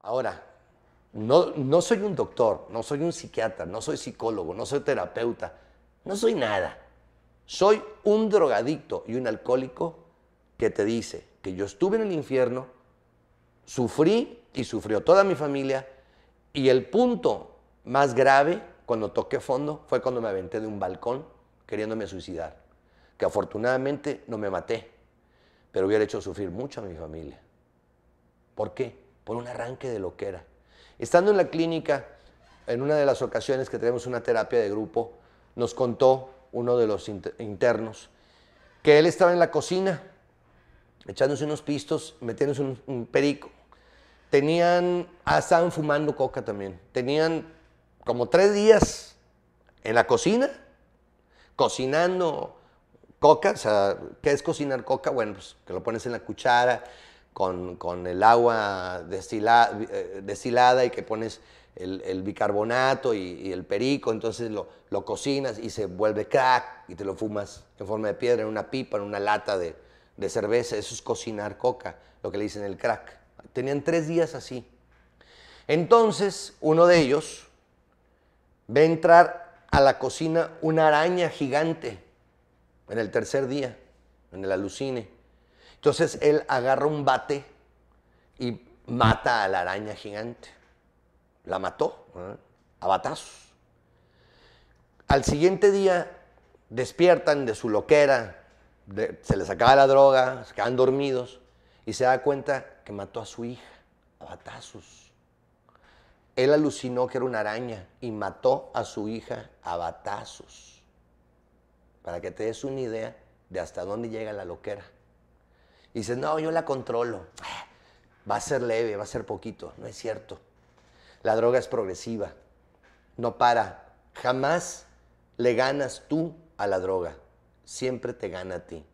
Ahora, no, no soy un doctor, no soy un psiquiatra, no soy psicólogo, no soy terapeuta, no soy nada. Soy un drogadicto y un alcohólico que te dice que yo estuve en el infierno, sufrí y sufrió toda mi familia y el punto más grave cuando toqué fondo fue cuando me aventé de un balcón queriéndome suicidar, que afortunadamente no me maté, pero hubiera hecho sufrir mucho a mi familia. ¿Por qué? Por un arranque de lo que era. Estando en la clínica, en una de las ocasiones que tenemos una terapia de grupo, nos contó uno de los internos que él estaba en la cocina echándose unos pistos, metiéndose un, perico. Tenían, ah, estaban fumando coca también. Tenían como tres días en la cocina, cocinando coca. O sea, ¿qué es cocinar coca? Bueno, pues que lo pones en la cuchara con, el agua eh, destilada y que pones el, bicarbonato y, el perico, entonces lo, lo, cocinas y se vuelve crack y te lo fumas en forma de piedra, en una pipa, en una lata de, de cerveza. Eso es cocinar coca, lo que le dicen el crack. Tenían tres días así. Entonces, uno de ellos ve entrar a la cocina una araña gigante en el tercer día, en el alucine. Entonces él agarra un bate y mata a la araña gigante. La mató a batazos. Al siguiente día despiertan de su loquera, se les acaba la droga, se quedan dormidos y se da cuenta que mató a su hija a batazos. Él alucinó que era una araña y mató a su hija a batazos. Para que te des una idea de hasta dónde llega la loquera. Y dices, no, yo la controlo. Va a ser leve, va a ser poquito. No es cierto. La droga es progresiva. No para. Jamás le ganas tú a la droga. Siempre te gana a ti.